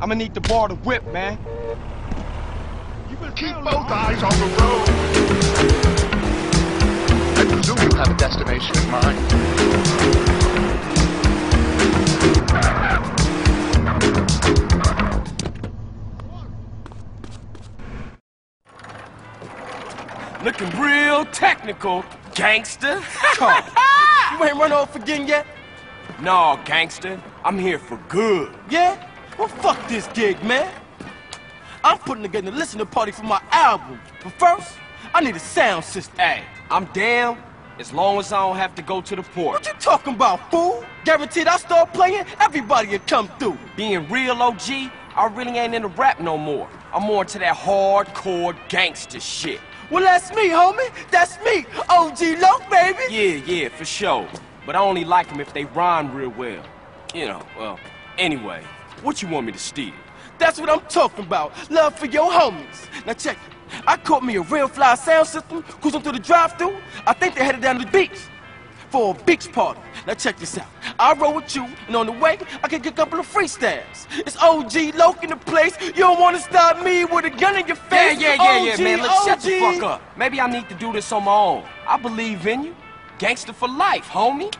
I'ma need to borrow the whip, man. You better keep both eyes on the road. I presume you have a destination in mind. Looking real technical, gangster. You ain't run off again yet? no, gangster. I'm here for good. Yeah? Well, fuck this gig, man. I'm putting together a listening party for my album. But first, I need a sound system. Hey, I'm down as long as I don't have to go to the port. What you talking about, fool? Guaranteed I start playing, everybody will come through. Being real OG, I really ain't into rap no more. I'm more into that hardcore gangster shit. Well, that's me, homie. That's me. OG Loc, baby. Yeah, yeah, for sure. But I only like them if they rhyme real well. You know, well, anyway, what you want me to steal? That's what I'm talking about. Love for your homies. Now check it. I caught me a real fly sound system cruising through the drive-thru. I think they headed down to the beach for a beach party. Now check this out. I roll with you, and on the way, I can get a couple of freestyles. It's OG Loc in the place. You don't want to stop me with a gun in your face. yeah, yeah, yeah, OG, man. Look, shut the fuck up. Maybe I need to do this on my own. I believe in you. Gangster for life, homie.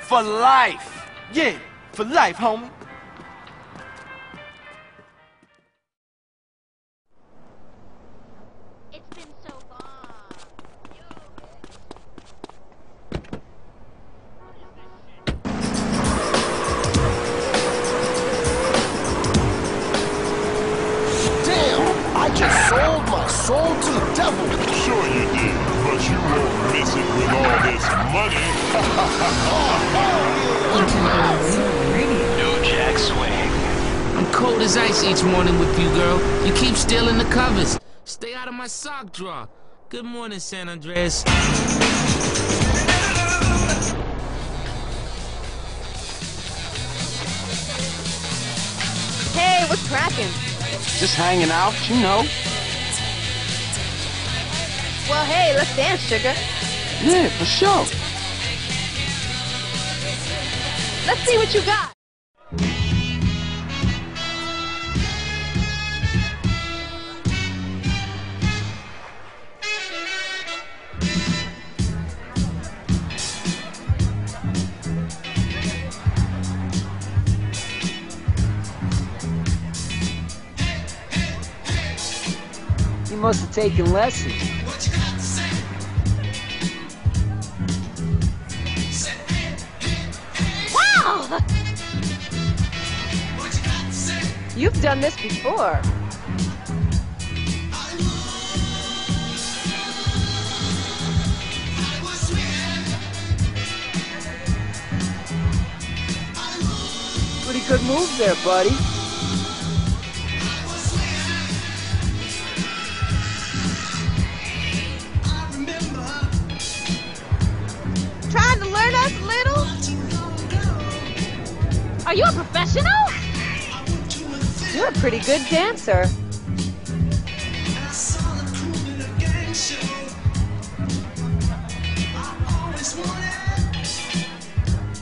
For life. Yeah, for life, homie. Sure you did, but you won't miss it with all this money. New Jack Swing. I'm cold as ice each morning with you, girl. You keep stealing the covers. Stay out of my sock drawer. Good morning, San Andreas. Hey, what's cracking? Just hanging out, you know. Well, hey, let's dance, sugar. Yeah, for sure. Let's see what you got. You must have taken lessons. You've done this before. Pretty good move there, buddy. Trying to learn us a little? Are you a professional? You're a pretty good dancer.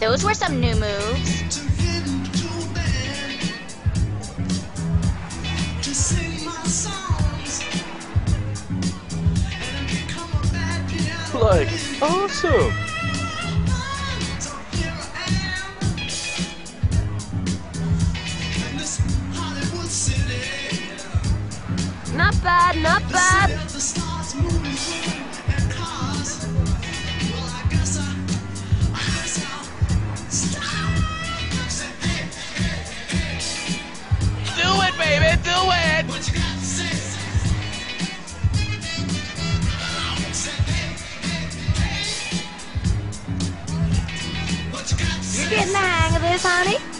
Those were some new moves. Like, awesome. Not bad. Do it, baby, do it. You're getting the hang of this, honey.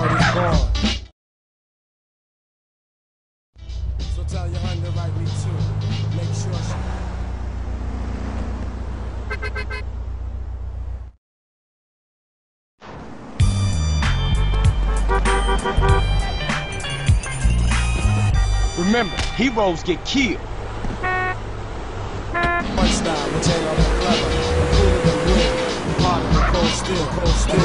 nobody's gone. So tell your underwrite me too. Make sure she... Remember, heroes get killed. Style, the clever, the real, of the cold steel, cold steel,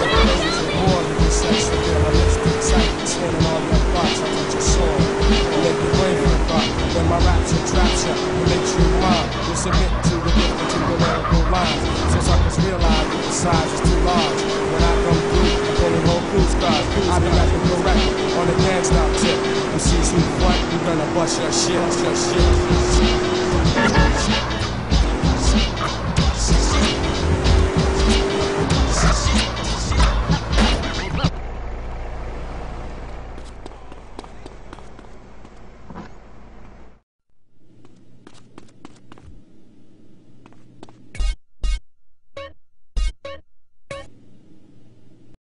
gonna bust your shit, your shit.